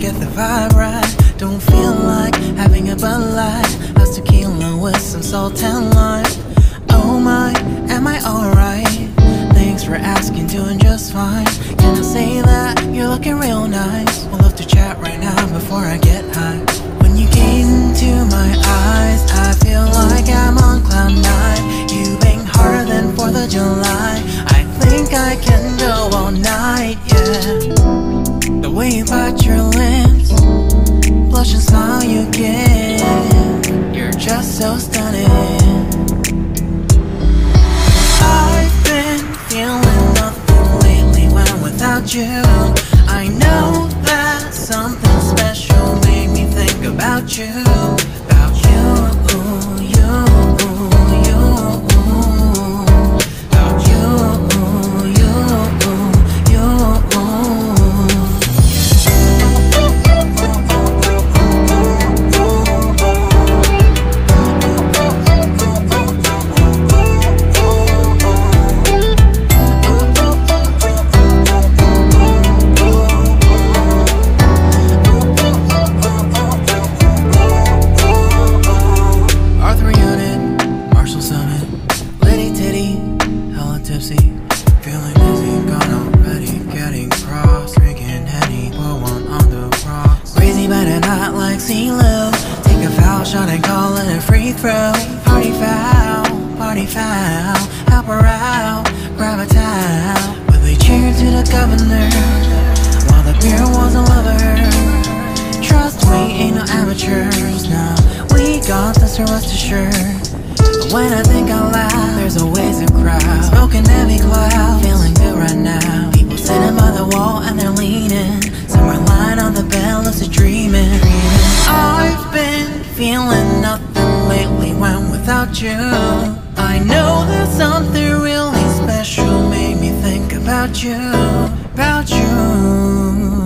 get the vibe right. Don't feel like having a Bud Light. How's tequila with some salt and lime? Oh my, am I alright? Thanks for asking, doing just fine. Can I say that you're looking real nice? We'll love to chat right now before I get About you, ain't now. We got this, rest assured. When I think out loud, there's always a crowd. Smoking heavy cloud, feeling good right now. People sitting by the wall and they're leaning. Somewhere lying on the bed, lucid dreaming. I've been feeling nothing lately when without you. I know that something really special made me think about you. About you.